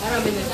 Marami na